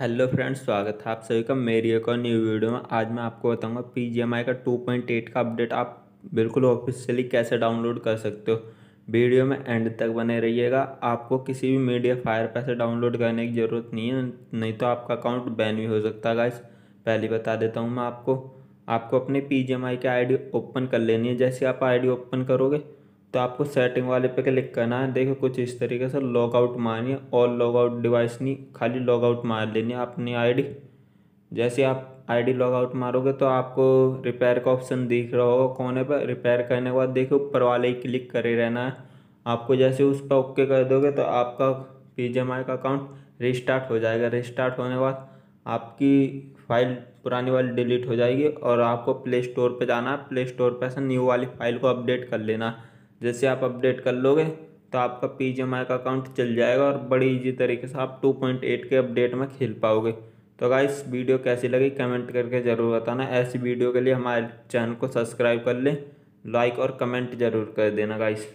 Hello friends, स्वागत है आप सभी का मेरी एक और न्यू वीडियो में। आज मैं आपको बताऊँगा पी का 2.8 का अपडेट आप बिल्कुल ऑफिशियली कैसे डाउनलोड कर सकते हो? वीडियो में एंड तक बने रहिएगा। आपको किसी भी मीडिया फायर पर से डाउनलोड करने की ज़रूरत नहीं है, नहीं तो आपका अकाउंट बैन भी हो सकता है गाइस पहले बता देता हूँ मैं आपको। आपको अपने पीजीएमआई की आईडी ओपन कर लेनी है। जैसे आप आईडी ओपन करोगे तो आपको सेटिंग वाले पे क्लिक करना है। देखो कुछ इस तरीके से लॉग आउट मारनी है और लॉग आउट डिवाइस नहीं, खाली लॉग आउट मार लेनी है अपनी आईडी जैसे आप आईडी लॉग आउट मारोगे तो आपको रिपेयर का ऑप्शन दिख रहा होगा कोने पर रिपेयर करने के बाद देखो ऊपर वाले ही क्लिक करे रहना है। आपको जैसे उस पर ओके कर दोगे तो आपका पी का अकाउंट रिस्टार्ट हो जाएगा। रिस्टार्ट होने के बाद आपकी फ़ाइल पुरानी वाली डिलीट हो जाएगी और आपको प्ले स्टोर पर जाना है। प्ले स्टोर पर ऐसा न्यू वाली फ़ाइल को अपडेट कर लेना है। जैसे आप अपडेट कर लोगे तो आपका पी का अकाउंट चल जाएगा और बड़ी इजी तरीके से आप 2.8 के अपडेट में खेल पाओगे। तो गाइस वीडियो कैसी लगी कमेंट करके ज़रूर बताना। ऐसी वीडियो के लिए हमारे चैनल को सब्सक्राइब कर लें। लाइक और कमेंट ज़रूर कर देना गाइस